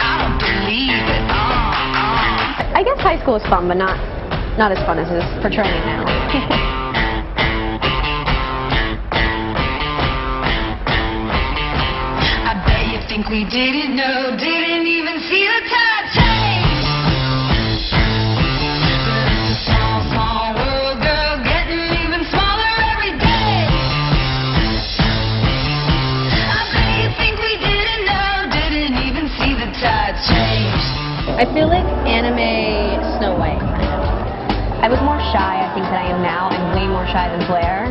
I don't believe it. Uh, uh. I guess high school is fun, but not not as fun as it's portraying it now. I bet you think we didn't know, didn't even see the tide I feel like anime Snow White. I was more shy, I think, than I am now. I'm way more shy than Blair.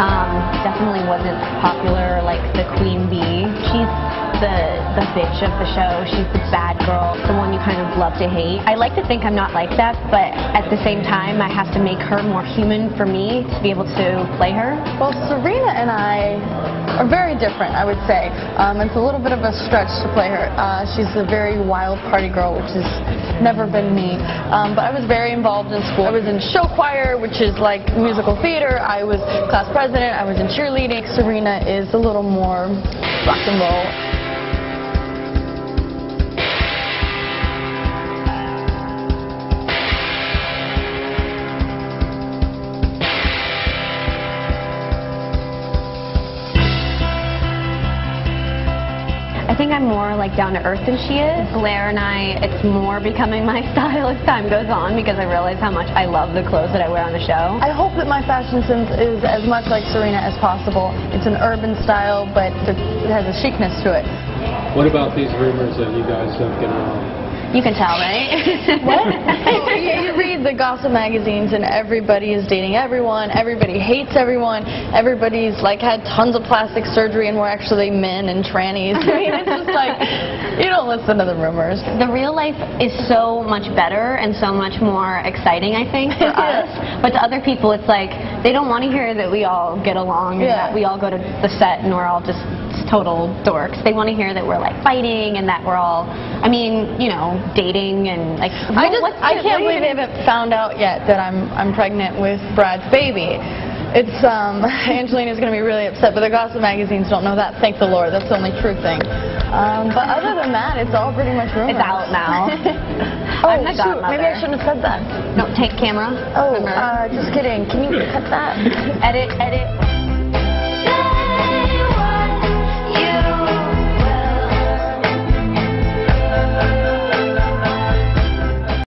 Um, definitely wasn't popular like the queen bee. She's the the bitch of the show. She's the bad girl, the one you kind of love to hate. I like to think I'm not like that, but at the same time, I have to make her more human for me to be able to play her. Well, Serena and I are very different, I would say. Um, it's a little bit of a stretch to play her. Uh, she's a very wild party girl, which has never been me. Um, but I was very involved in school. I was in show choir, which is like musical theater. I was class president. I was in cheerleading. Serena is a little more rock and roll. Think I'm more like down to earth than she is. Blair and I, it's more becoming my style as time goes on because I realize how much I love the clothes that I wear on the show. I hope that my fashion sense is as much like Serena as possible. It's an urban style, but it has a chicness to it. What about these rumors that you guys don't get along? You can tell, right? What? you, you read the gossip magazines and everybody is dating everyone. Everybody hates everyone. Everybody's like had tons of plastic surgery and we're actually men and trannies. I mean, it's just like you don't listen to the rumors. the real life is so much better and so much more exciting, I think, for us. But to other people, it's like they don't want to hear that we all get along and Yeah. that we all go to the set and we're all just total dorks. They want to hear that we're like fighting and that we're all, I mean, you know, dating and like. I just I can't believe they haven't found out yet that I'm I'm pregnant with Brad's baby. It's um Angelina's gonna be really upset, but the gossip magazines don't know that. Thank the Lord, that's the only true thing. Um, but other than that, it's all pretty much rumors. It's out now. oh I'm the shoot, maybe I shouldn't have said that. No, take camera. Oh, uh, just kidding. Can you cut that? edit, edit.